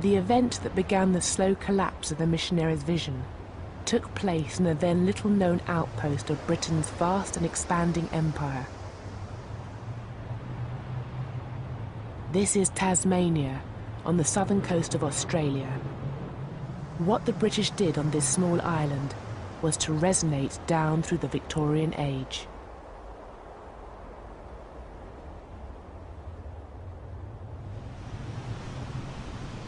The event that began the slow collapse of the missionaries' vision took place in a then little known outpost of Britain's vast and expanding empire. This is Tasmania, on the southern coast of Australia. What the British did on this small island was to resonate down through the Victorian age.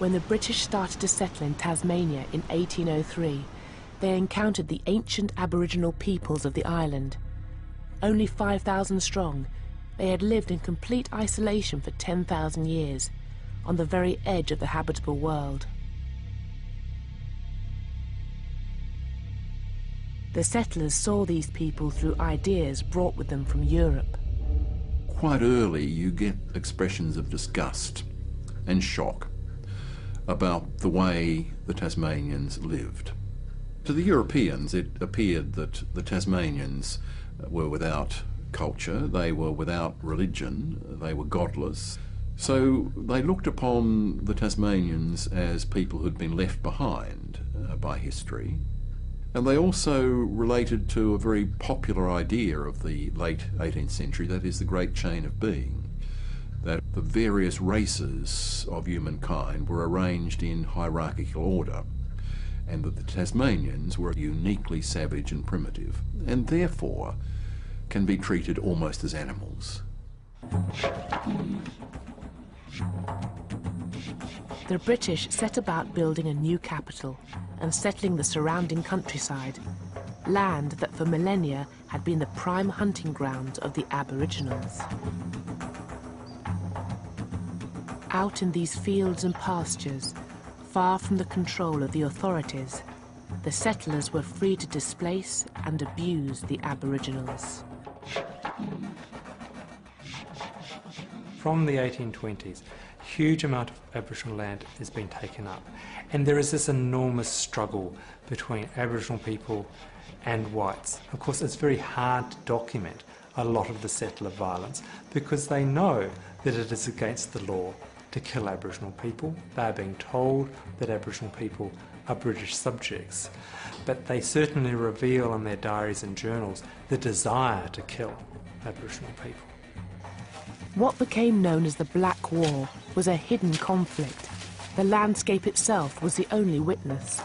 When the British started to settle in Tasmania in 1803, they encountered the ancient Aboriginal peoples of the island. Only 5,000 strong, they had lived in complete isolation for 10,000 years, on the very edge of the habitable world. The settlers saw these people through ideas brought with them from Europe. Quite early, you get expressions of disgust and shock about the way the Tasmanians lived. To the Europeans, it appeared that the Tasmanians were without culture, they were without religion, they were godless. So they looked upon the Tasmanians as people who'd been left behind uh, by history. And they also related to a very popular idea of the late 18th century, that is the great chain of being, that the various races of humankind were arranged in hierarchical order, and that the Tasmanians were uniquely savage and primitive, and therefore can be treated almost as animals. The British set about building a new capital and settling the surrounding countryside, land that for millennia had been the prime hunting ground of the Aboriginals. Out in these fields and pastures, far from the control of the authorities, the settlers were free to displace and abuse the Aboriginals. From the 1820s, huge amount of Aboriginal land has been taken up and there is this enormous struggle between Aboriginal people and whites. Of course, it's very hard to document a lot of the settler violence because they know that it is against the law to kill Aboriginal people. They are being told that Aboriginal people are British subjects, but they certainly reveal in their diaries and journals the desire to kill Aboriginal people. What became known as the Black War was a hidden conflict. The landscape itself was the only witness.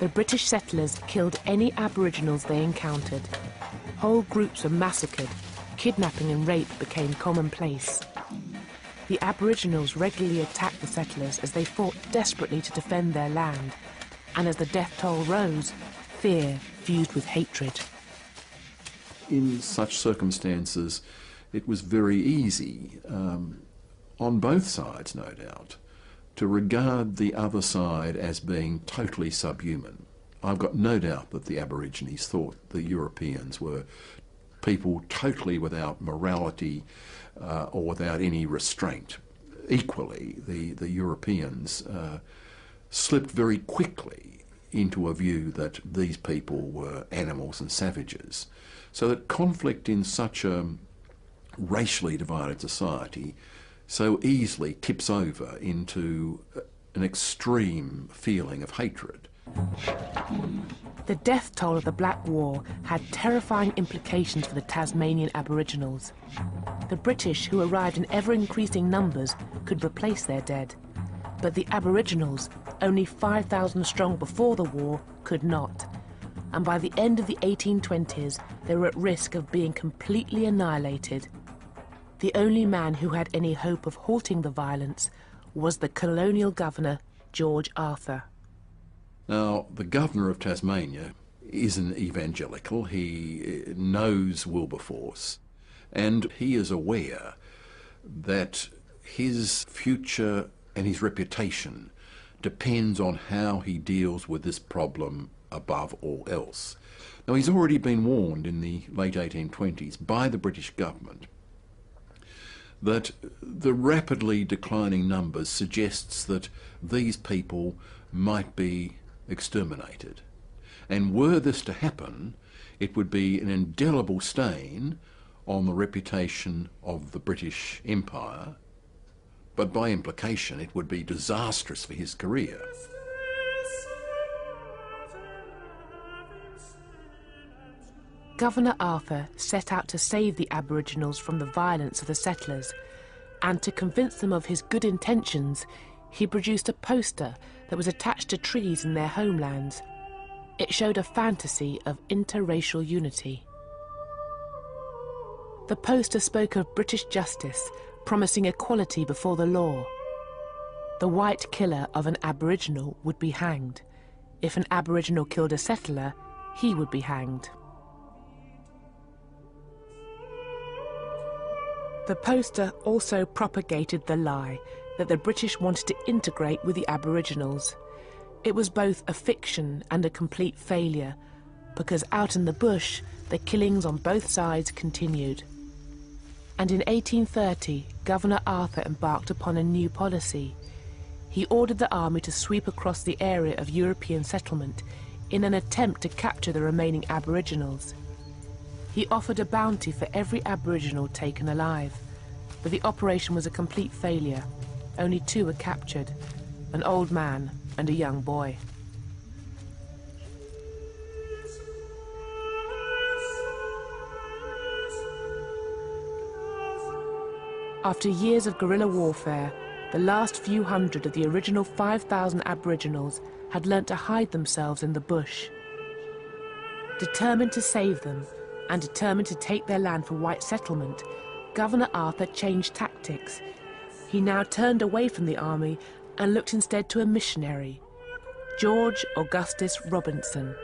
The British settlers killed any Aboriginals they encountered. Whole groups were massacred. Kidnapping and rape became commonplace. The Aboriginals regularly attacked the settlers as they fought desperately to defend their land. And as the death toll rose, fear fused with hatred. In such circumstances, it was very easy, um, on both sides, no doubt, to regard the other side as being totally subhuman. I've got no doubt that the Aborigines thought the Europeans were people totally without morality uh, or without any restraint. Equally, the, the Europeans uh, slipped very quickly into a view that these people were animals and savages. So that conflict in such a racially divided society so easily tips over into an extreme feeling of hatred. The death toll of the Black War had terrifying implications for the Tasmanian Aboriginals. The British, who arrived in ever-increasing numbers, could replace their dead. But the Aboriginals, only 5,000 strong before the war, could not. And by the end of the 1820s, they were at risk of being completely annihilated the only man who had any hope of halting the violence was the colonial governor, George Arthur. Now, the governor of Tasmania is an evangelical. He eh, knows Wilberforce, and he is aware that his future and his reputation depends on how he deals with this problem above all else. Now, he's already been warned in the late 1820s by the British government that the rapidly declining numbers suggests that these people might be exterminated. And were this to happen, it would be an indelible stain on the reputation of the British Empire, but by implication it would be disastrous for his career. Governor Arthur set out to save the Aboriginals from the violence of the settlers, and to convince them of his good intentions, he produced a poster that was attached to trees in their homelands. It showed a fantasy of interracial unity. The poster spoke of British justice, promising equality before the law. The white killer of an Aboriginal would be hanged. If an Aboriginal killed a settler, he would be hanged. The poster also propagated the lie that the British wanted to integrate with the Aboriginals. It was both a fiction and a complete failure, because out in the bush, the killings on both sides continued. And in 1830, Governor Arthur embarked upon a new policy. He ordered the army to sweep across the area of European settlement in an attempt to capture the remaining Aboriginals. He offered a bounty for every Aboriginal taken alive, but the operation was a complete failure. Only two were captured, an old man and a young boy. After years of guerrilla warfare, the last few hundred of the original 5,000 Aboriginals had learnt to hide themselves in the bush. Determined to save them, and determined to take their land for white settlement, Governor Arthur changed tactics. He now turned away from the army and looked instead to a missionary, George Augustus Robinson.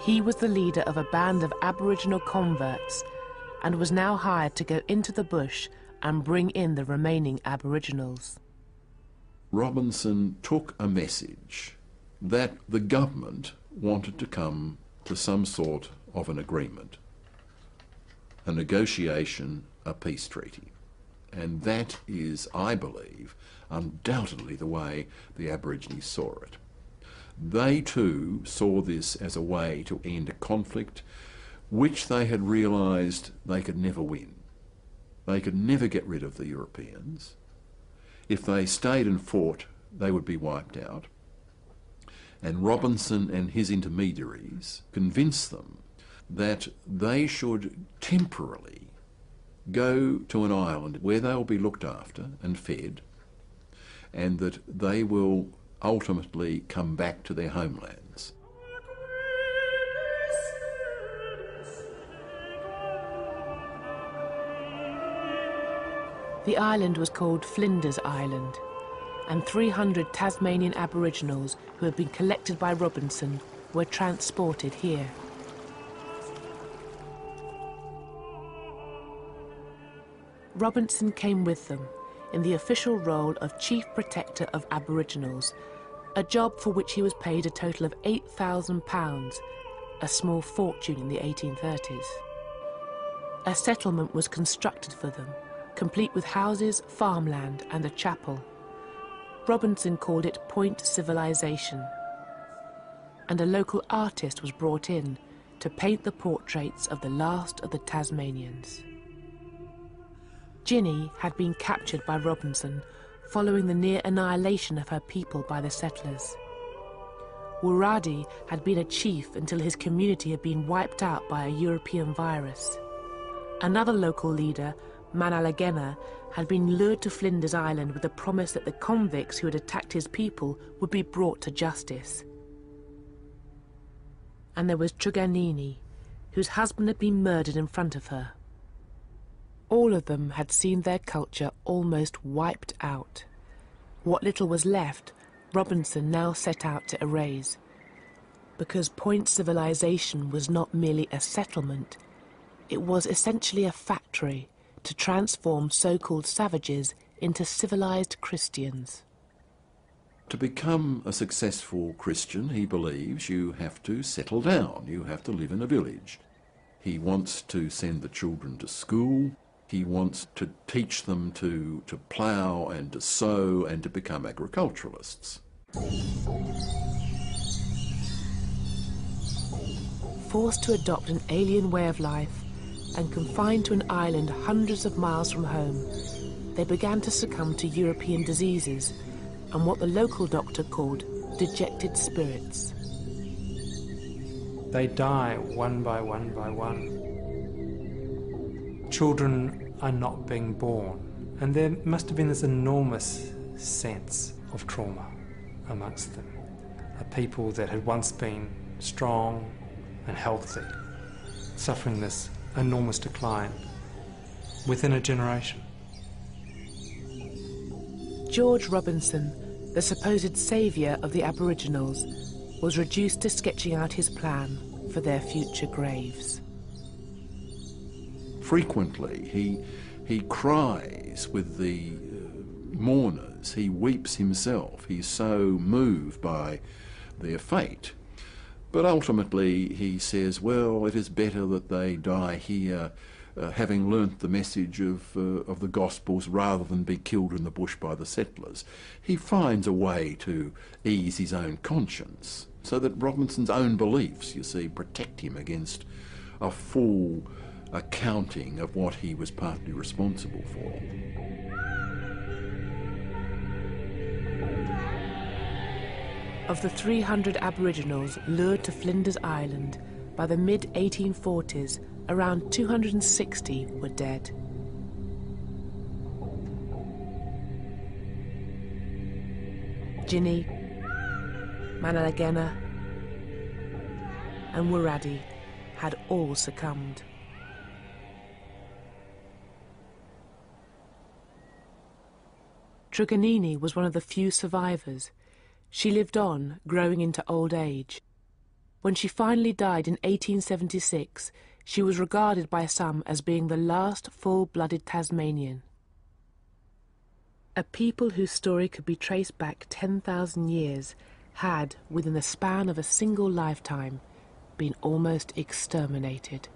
He was the leader of a band of Aboriginal converts and was now hired to go into the bush and bring in the remaining Aboriginals. Robinson took a message that the government wanted to come to some sort of an agreement, a negotiation, a peace treaty. And that is, I believe, undoubtedly the way the Aborigines saw it. They too saw this as a way to end a conflict which they had realised they could never win. They could never get rid of the Europeans. If they stayed and fought, they would be wiped out and Robinson and his intermediaries convinced them that they should temporarily go to an island where they'll be looked after and fed, and that they will ultimately come back to their homelands. The island was called Flinders Island and 300 Tasmanian Aboriginals who had been collected by Robinson were transported here. Robinson came with them in the official role of Chief Protector of Aboriginals, a job for which he was paid a total of £8,000, a small fortune in the 1830s. A settlement was constructed for them, complete with houses, farmland and a chapel. Robinson called it Point Civilization. And a local artist was brought in to paint the portraits of the last of the Tasmanians. Ginny had been captured by Robinson following the near annihilation of her people by the settlers. Wuradi had been a chief until his community had been wiped out by a European virus. Another local leader, Manalagena, had been lured to Flinders Island with the promise that the convicts who had attacked his people would be brought to justice. And there was Truganini, whose husband had been murdered in front of her. All of them had seen their culture almost wiped out. What little was left, Robinson now set out to erase. Because Point Civilization was not merely a settlement, it was essentially a factory to transform so-called savages into civilized Christians. To become a successful Christian, he believes you have to settle down, you have to live in a village. He wants to send the children to school, he wants to teach them to, to plough and to sow and to become agriculturalists. Forced to adopt an alien way of life, and confined to an island hundreds of miles from home, they began to succumb to European diseases and what the local doctor called dejected spirits. They die one by one by one. Children are not being born, and there must have been this enormous sense of trauma amongst them. A people that had once been strong and healthy, suffering this enormous decline within a generation. George Robinson, the supposed saviour of the Aboriginals, was reduced to sketching out his plan for their future graves. Frequently, he, he cries with the uh, mourners, he weeps himself, he's so moved by their fate. But ultimately, he says, well, it is better that they die here uh, having learnt the message of, uh, of the Gospels rather than be killed in the bush by the settlers. He finds a way to ease his own conscience so that Robinson's own beliefs, you see, protect him against a full accounting of what he was partly responsible for. Of the 300 Aboriginals lured to Flinders Island by the mid 1840s, around 260 were dead. Djinni, Manalagena, and Wuradi had all succumbed. Truganini was one of the few survivors. She lived on, growing into old age. When she finally died in 1876, she was regarded by some as being the last full-blooded Tasmanian. A people whose story could be traced back 10,000 years had, within the span of a single lifetime, been almost exterminated.